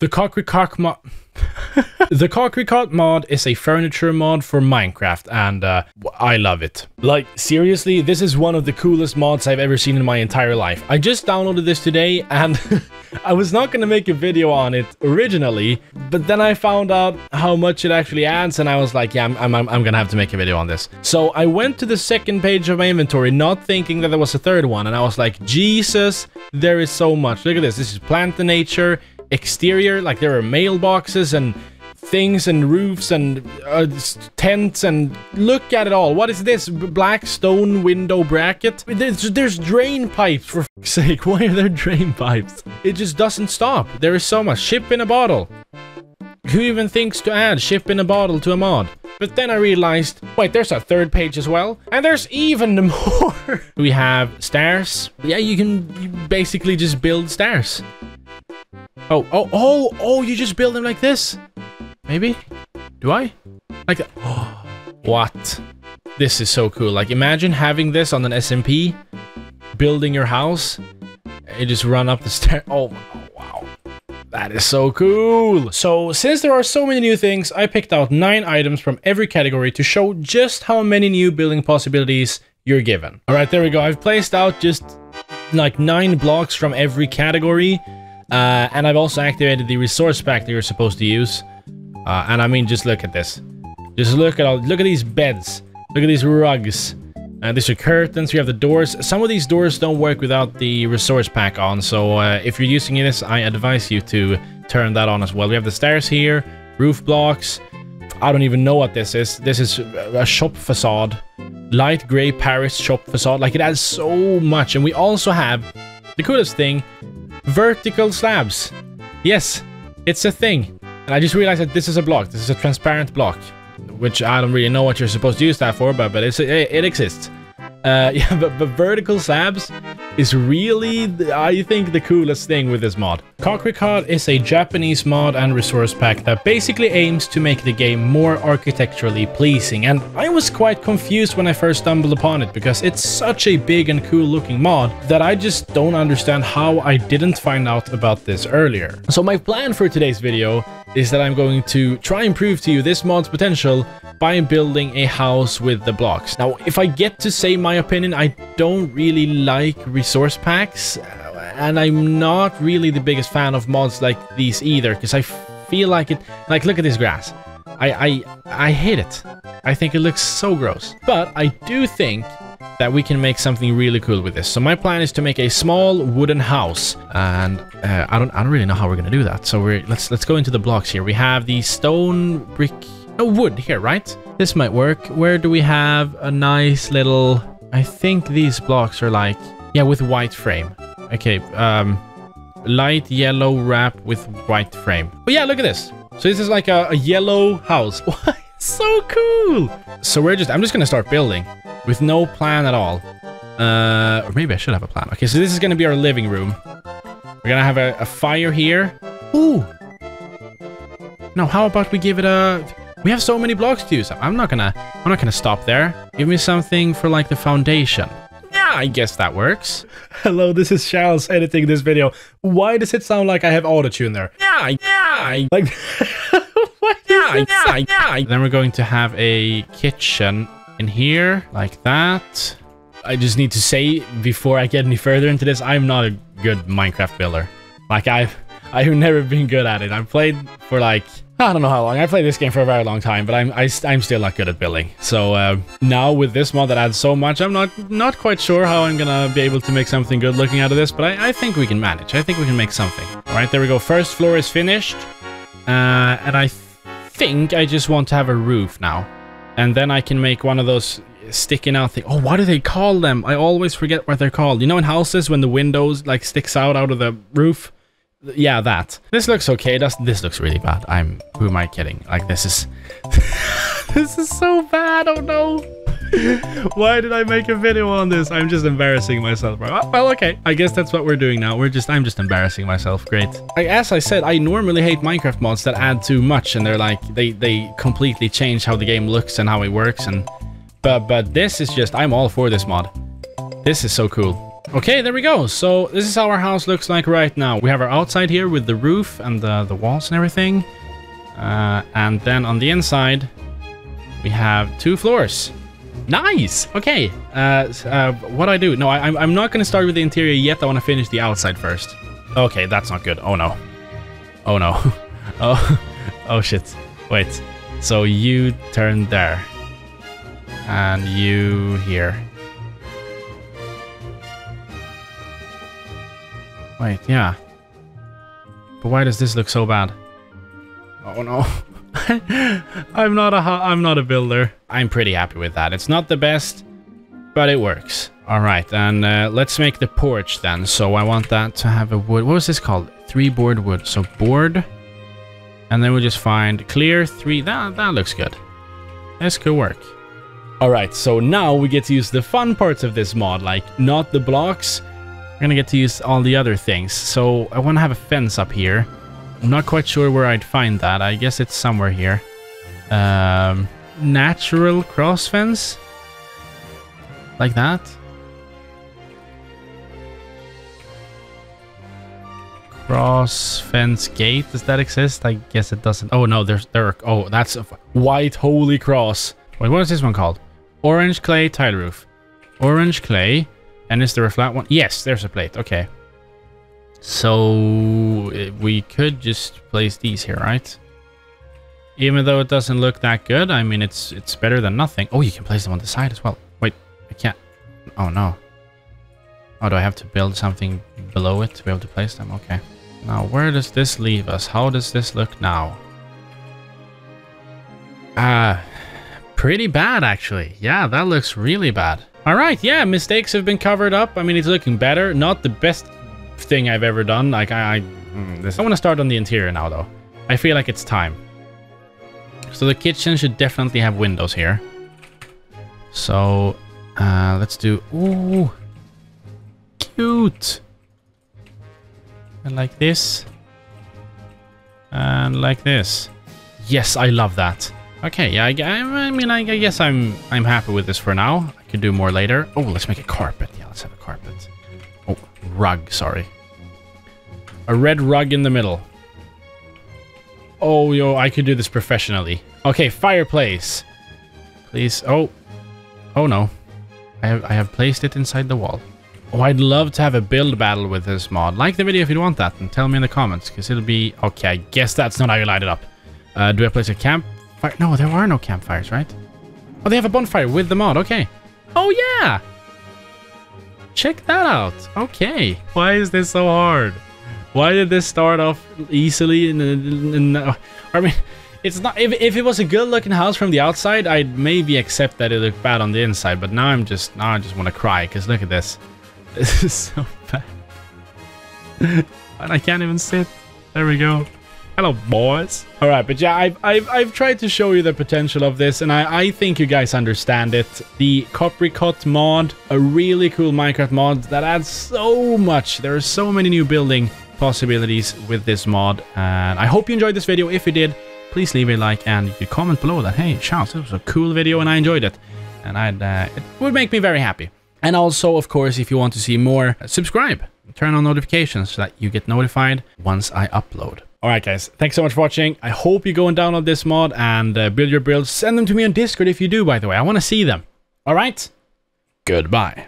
The Cocricot mod. the Cocricot mod is a furniture mod for Minecraft, and uh, I love it. Like, seriously, this is one of the coolest mods I've ever seen in my entire life. I just downloaded this today, and I was not gonna make a video on it originally, but then I found out how much it actually adds, and I was like, yeah, I'm, I'm, I'm gonna have to make a video on this. So I went to the second page of my inventory, not thinking that there was a third one, and I was like, Jesus, there is so much. Look at this. This is Plant the Nature exterior, like there are mailboxes and things and roofs and uh, tents and look at it all. What is this? Black stone window bracket? There's, there's drain pipes for sake. Why are there drain pipes? It just doesn't stop. There is so much. Ship in a bottle. Who even thinks to add ship in a bottle to a mod? But then I realized, wait, there's a third page as well. And there's even more. we have stairs. Yeah, you can basically just build stairs. Oh, oh, oh, oh, you just build them like this? Maybe? Do I? Like? Oh, what? This is so cool. Like, imagine having this on an SMP, building your house, and just run up the stair. Oh, wow. That is so cool. So, since there are so many new things, I picked out 9 items from every category to show just how many new building possibilities you're given. Alright, there we go. I've placed out just like 9 blocks from every category. Uh, and I've also activated the resource pack that you're supposed to use. Uh, and I mean, just look at this. Just look at all, look at these beds. Look at these rugs. Uh, these are curtains, we have the doors. Some of these doors don't work without the resource pack on, so uh, if you're using this, I advise you to turn that on as well. We have the stairs here, roof blocks. I don't even know what this is. This is a shop facade. Light gray Paris shop facade. Like, it adds so much. And we also have, the coolest thing, vertical slabs. Yes, it's a thing. And I just realized that this is a block. This is a transparent block, which I don't really know what you're supposed to use that for, but, but it's, it, it exists. Uh, yeah, but, but vertical slabs is really, I think, the coolest thing with this mod. Cocricot is a Japanese mod and resource pack that basically aims to make the game more architecturally pleasing, and I was quite confused when I first stumbled upon it because it's such a big and cool looking mod that I just don't understand how I didn't find out about this earlier. So my plan for today's video is that I'm going to try and prove to you this mod's potential by building a house with the blocks. Now, if I get to say my opinion, I don't really like resource packs, and I'm not really the biggest fan of mods like these either, because I feel like it... Like, look at this grass. I, I, I hate it. I think it looks so gross. But I do think that we can make something really cool with this. So my plan is to make a small wooden house, and uh, I don't I don't really know how we're gonna do that. So we're let's let's go into the blocks here. We have the stone brick, oh wood here, right? This might work. Where do we have a nice little? I think these blocks are like yeah with white frame. Okay, um, light yellow wrap with white frame. But yeah, look at this. So this is like a, a yellow house. so cool. So we're just I'm just gonna start building with no plan at all. Uh, or maybe I should have a plan. Okay, so this is going to be our living room. We're going to have a, a, fire here. Ooh! No, how about we give it a... We have so many blocks to use. I'm not gonna... I'm not gonna stop there. Give me something for, like, the foundation. Yeah, I guess that works. Hello, this is Shalz editing this video. Why does it sound like I have auto-tune there? Yeah, yeah, like... what yeah, yeah, yeah. Then we're going to have a kitchen in here like that. I just need to say before I get any further into this, I'm not a good Minecraft builder. Like I've I've never been good at it. I've played for like I don't know how long. I played this game for a very long time, but I'm I, am i am still not good at building. So uh, now with this mod that adds so much, I'm not not quite sure how I'm gonna be able to make something good looking out of this. But I, I think we can manage. I think we can make something. All right, there we go. First floor is finished, uh, and I think I just want to have a roof now. And then I can make one of those sticking out thing. Oh, what do they call them? I always forget what they're called. You know in houses when the windows like sticks out out of the roof? Yeah, that. This looks okay. Does this looks really bad. I'm who am I kidding? Like this is This is so bad. Oh no. Why did I make a video on this? I'm just embarrassing myself, bro. Ah, well, okay. I guess that's what we're doing now. We're just, I'm just embarrassing myself. Great. Like, as I said, I normally hate Minecraft mods that add too much and they're like, they, they completely change how the game looks and how it works. And, but, but this is just, I'm all for this mod. This is so cool. Okay, there we go. So this is how our house looks like right now. We have our outside here with the roof and the, the walls and everything. Uh, and then on the inside, we have two floors. Nice! Okay, uh, uh, what do I do? No, I, I'm, not going to start with the interior yet. I want to finish the outside first. Okay, that's not good. Oh no. Oh no. oh, oh shit. Wait. So you turn there. And you here. Wait, yeah. But why does this look so bad? Oh no. I'm not a I'm not a builder. I'm pretty happy with that. It's not the best, but it works. All right, and uh, let's make the porch then. So I want that to have a wood. What was this called? Three board wood. So board, and then we'll just find clear three. That that looks good. This could work. All right, so now we get to use the fun parts of this mod, like not the blocks. We're gonna get to use all the other things. So I want to have a fence up here. I'm not quite sure where I'd find that. I guess it's somewhere here. Um, natural cross fence? Like that? Cross fence gate, does that exist? I guess it doesn't. Oh no, there's there. Are, oh, that's a white holy cross. Wait, what is this one called? Orange clay tile roof. Orange clay. And is there a flat one? Yes, there's a plate. Okay. So eh, we could just place these here, right? Even though it doesn't look that good, I mean, it's it's better than nothing. Oh, you can place them on the side as well. Wait, I can't. Oh, no. Oh, do I have to build something below it to be able to place them? Okay. Now, where does this leave us? How does this look now? Ah, uh, pretty bad, actually. Yeah, that looks really bad. All right, yeah, mistakes have been covered up. I mean, it's looking better. Not the best thing I've ever done. Like, I, I, mm, I want to start on the interior now, though. I feel like it's time. So the kitchen should definitely have windows here. So, uh, let's do... Ooh, cute! And like this. And like this. Yes, I love that. Okay, yeah, I, I mean, I, I guess I'm I'm happy with this for now. I could do more later. Oh, let's make a carpet. Yeah, let's have a carpet. Oh, rug, sorry. A red rug in the middle. Oh, yo, I could do this professionally. Okay, fireplace. Please. Oh. Oh, no. I have, I have placed it inside the wall. Oh, I'd love to have a build battle with this mod. Like the video if you want that and tell me in the comments, because it'll be... Okay, I guess that's not how you light it up. Uh, do I place a camp Fire? No, there are no campfires, right? Oh, they have a bonfire with the mod. Okay. Oh, yeah. Check that out. Okay. Why is this so hard? Why did this start off easily? And, in, in, I mean, it's not. If, if it was a good-looking house from the outside, I'd maybe accept that it looked bad on the inside. But now I'm just now I just want to cry because look at this. This is so bad. and I can't even sit. There we go. Hello, boys. All right, but yeah, I've, I've, I've tried to show you the potential of this, and I, I think you guys understand it. The Cocricot mod, a really cool Minecraft mod that adds so much. There are so many new building possibilities with this mod, and I hope you enjoyed this video. If you did, please leave a like, and you comment below that, hey, Shalz, this was a cool video, and I enjoyed it. And I'd, uh, it would make me very happy. And also, of course, if you want to see more, subscribe. Turn on notifications so that you get notified once I upload. Alright guys, thanks so much for watching. I hope you go and download this mod and uh, build your builds. Send them to me on Discord if you do, by the way. I want to see them. Alright? Goodbye.